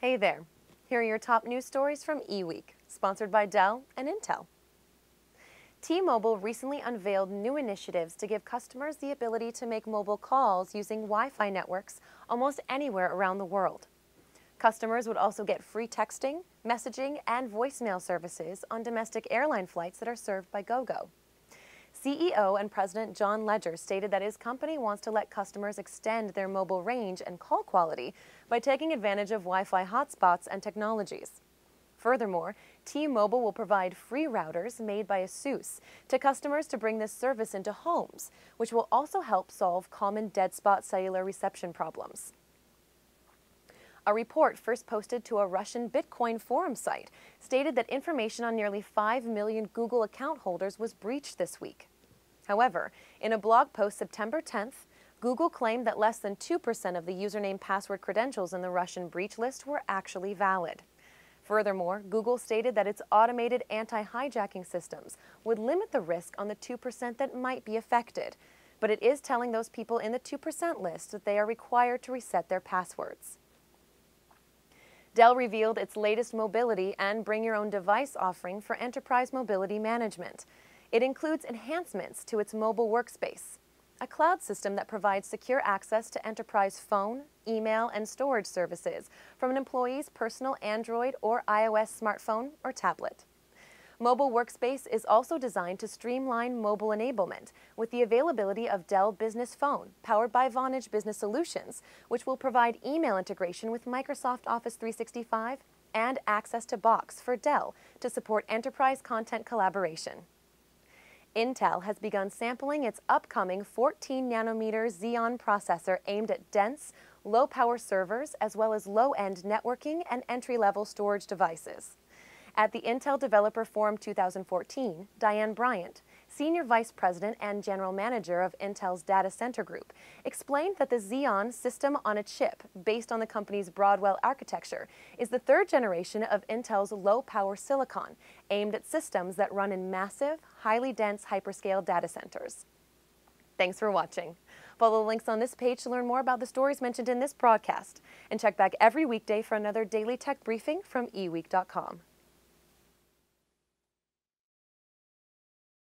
Hey there. Here are your top news stories from eWeek, sponsored by Dell and Intel. T-Mobile recently unveiled new initiatives to give customers the ability to make mobile calls using Wi-Fi networks almost anywhere around the world. Customers would also get free texting, messaging, and voicemail services on domestic airline flights that are served by GoGo. CEO and President John Legere stated that his company wants to let customers extend their mobile range and call quality by taking advantage of Wi-Fi hotspots and technologies. Furthermore, T-Mobile will provide free routers made by ASUS to customers to bring this service into homes, which will also help solve common dead spot cellular reception problems. A report first posted to a Russian Bitcoin forum site stated that information on nearly 5 million Google account holders was breached this week. However, in a blog post September 10th, Google claimed that less than 2% of the username password credentials in the Russian breach list were actually valid. Furthermore, Google stated that its automated anti-hijacking systems would limit the risk on the 2% that might be affected, but it is telling those people in the 2% list that they are required to reset their passwords. Dell revealed its latest mobility and bring your own device offering for enterprise mobility management. It includes enhancements to its mobile workspace, a cloud system that provides secure access to enterprise phone, email, and storage services from an employee's personal Android or iOS smartphone or tablet. Mobile Workspace is also designed to streamline mobile enablement with the availability of Dell Business Phone, powered by Vonage Business Solutions, which will provide email integration with Microsoft Office 365 and access to Box for Dell to support enterprise content collaboration. Intel has begun sampling its upcoming 14 nanometer Xeon processor aimed at dense, low power servers as well as low end networking and entry level storage devices. At the Intel Developer Forum 2014, Diane Bryant, Senior Vice President and General Manager of Intel's Data Center Group, explained that the Xeon system on a chip, based on the company's Broadwell architecture, is the third generation of Intel's low-power silicon, aimed at systems that run in massive, highly dense hyperscale data centers. Thanks for watching. Follow the links on this page to learn more about the stories mentioned in this broadcast, and check back every weekday for another daily tech briefing from eweek.com.